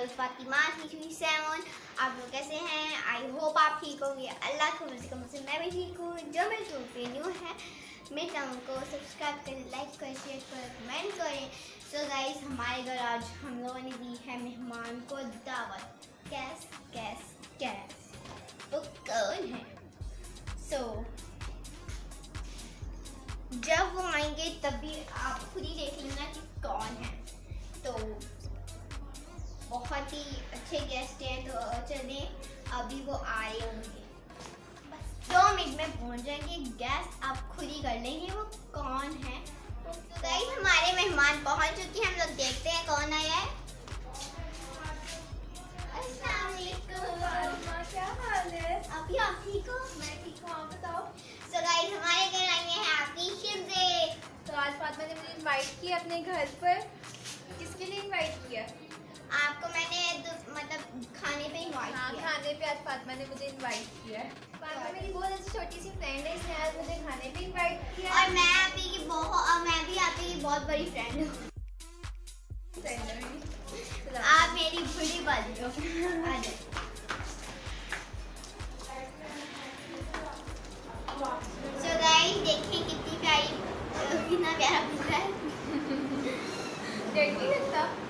Channel Fatima three seven आप लोग कैसे हैं? आई होप आप ठीक होंगे। अल्लाह को मर्ज़ी मुझसे मैं भी ठीक हूँ। जो मेरे चैनल पे न्यू है मेरे चैनल को सब्सक्राइब करें लाइक करें शेयर करें कमेंट करें। सो so गाइस हमारे घर आज हम लोगों ने दी है मेहमान को दावत। कैस कैस कैस वो कौन है? सो so, जब वो आएँगे तभी आप खुद ही देख लेना कि कौन है। तो बहुत ही अच्छे गेस्ट हैं तो चले अभी वो आ रहे होंगे। बस दो मिनट में पहुँच जाएँगे। गेस्ट आप खुद ही कर लेंगे वो कौन है? तो हमारे मेहमान पहुँच चुके हैं हम लोग देखते हैं कौन आया है। अभी आप ठीक हो? मैं ठीक हूँ आप बताओ। सो गाइस हमारे घर आई हैं तो आज फातिमा ने मुझे इनवाइट किया अपने घर पर। किसके लिए इनवाइट किया? आपको मैंने मतलब खाने पे इनवाइट हाँ किया। खाने पे आज फातिमा ने मुझे इनवाइट किया है। फातिमा मेरी बहुत अच्छी छोटी सी फ्रेंड है इसने आज मुझे खाने पे इनवाइट किया और मैं आपकी की बहुत और मैं भी आपकी की बहुत बड़ी फ्रेंड हूँ। फ्रेंड है मेरी आप मेरी बड़ी बात हो सो गाइस देखिए कितनी प्यारी कितना प्यारा रहा है। डर नहीं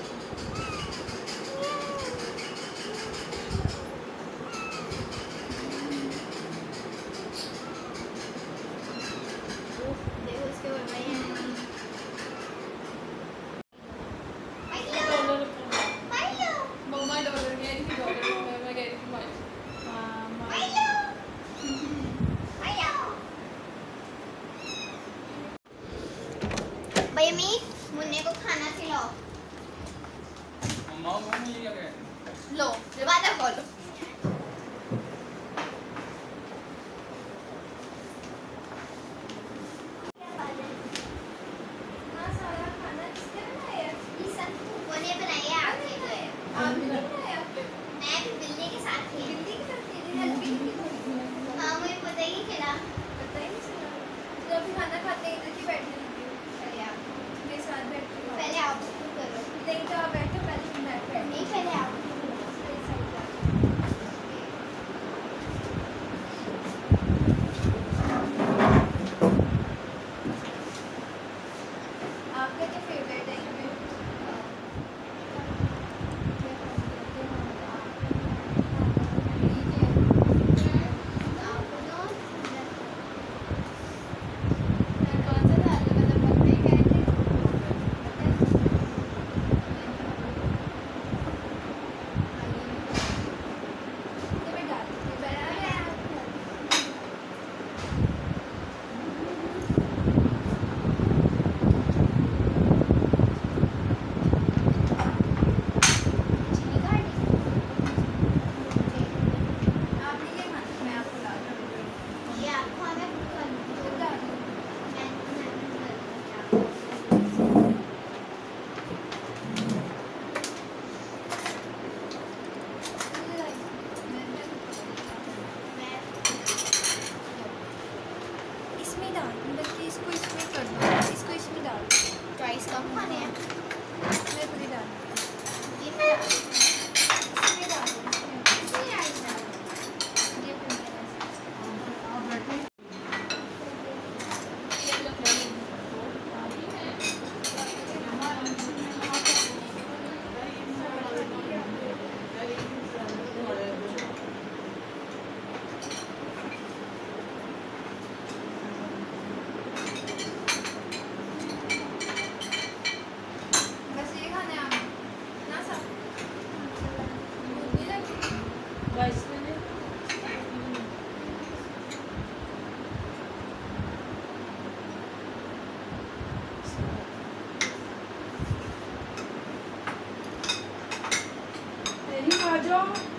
mucho.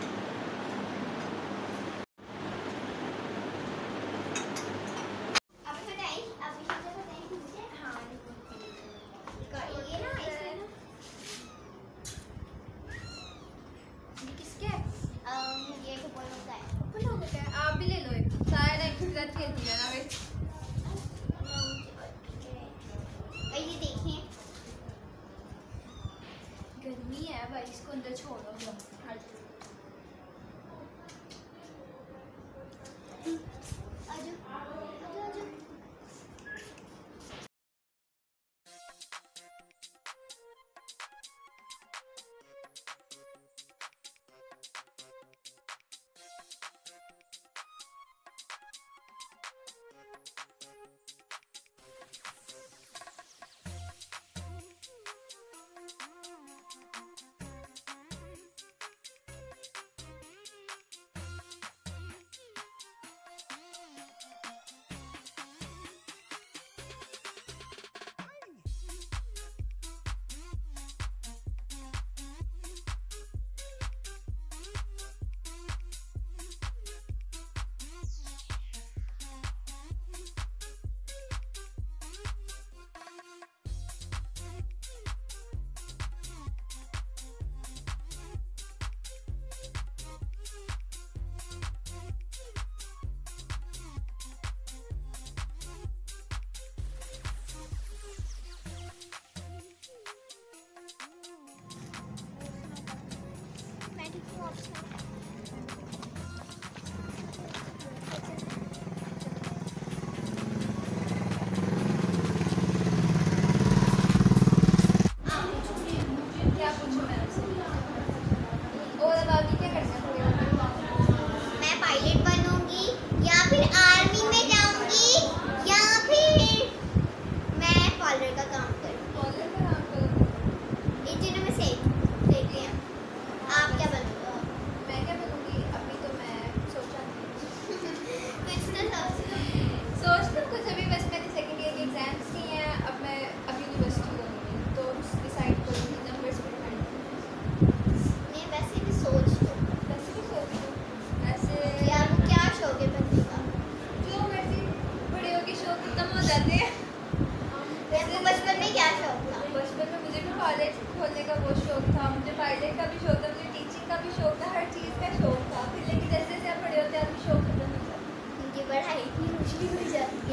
Yes.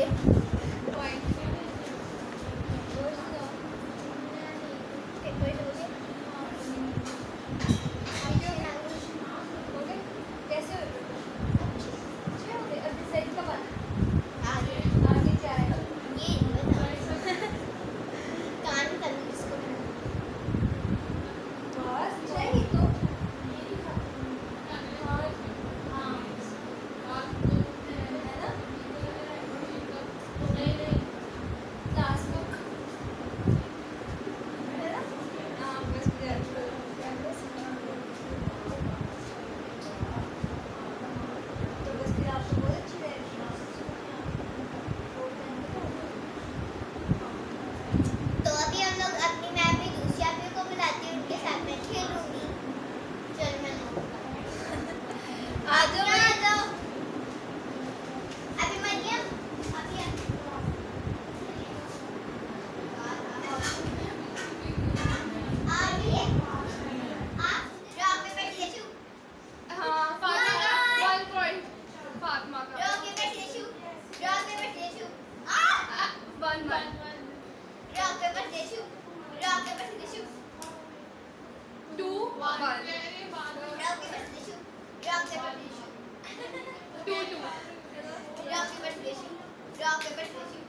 हो paper